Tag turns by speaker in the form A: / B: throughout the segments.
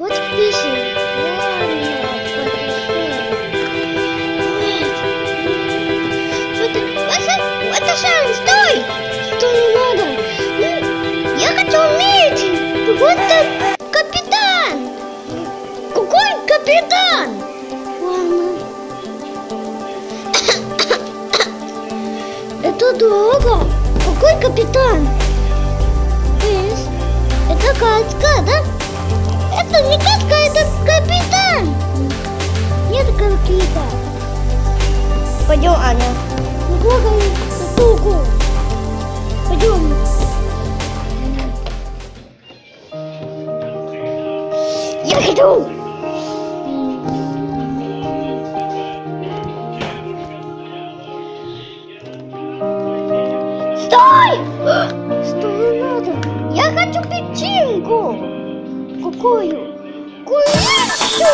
A: Вот Вот, вот, Ашан, стой! Что не надо? Ну, Я хочу умереть! Вот ты капитан! Какой капитан? Ладно. Это долго. Какой капитан? Это катка, да? Это не катка, это капитан. Нет какие-то.
B: Пойдем, Аня.
A: Глагол туку. Пойдем.
B: Я хочу. Стой!
A: Что надо? Я хочу печеньку. cucuio. Cuiachu!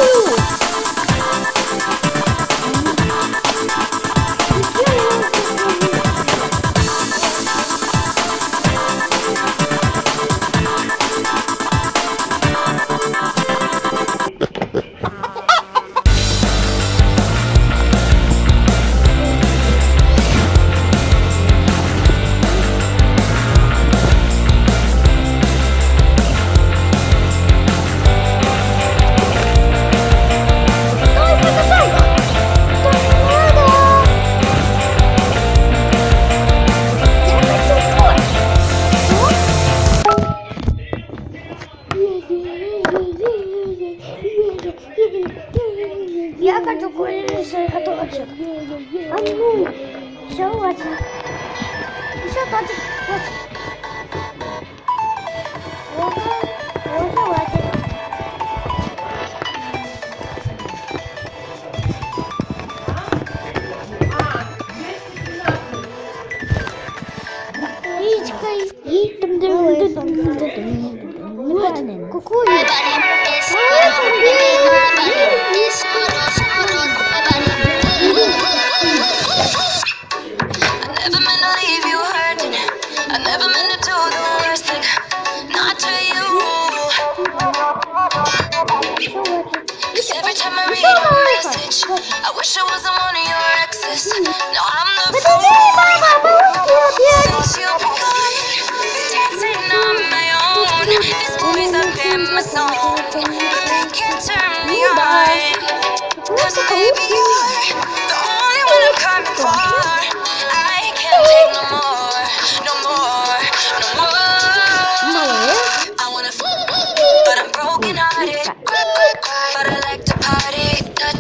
A: Я хочу
B: куличный каточек.
A: А ну, все, хватит.
B: Еще хватит.
C: Cause every time I read your message, I wish I wasn't one of your exes. No, I'm the fool.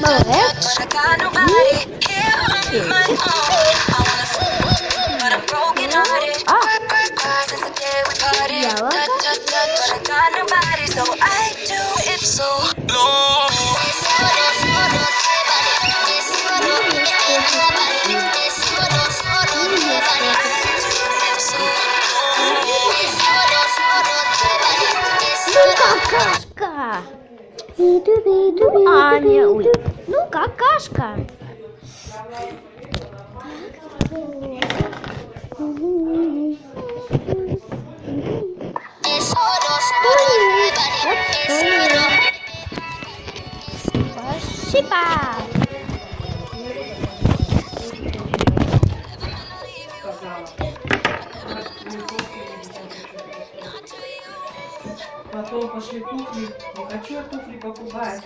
C: Yeah. Yellow. Yellow. Yellow. Yellow.
A: Ну
B: Аня, ой.
A: Ну какашка. Спасибо.
D: Потом пошли туфли. Не хочу я туфли покупать.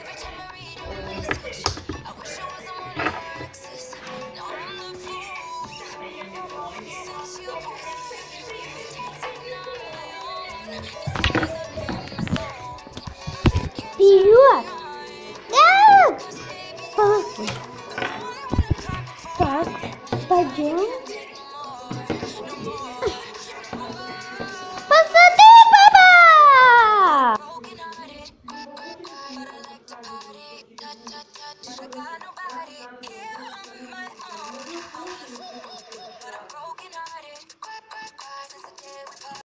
A: Вперед! По- Так, пойдем. Nobody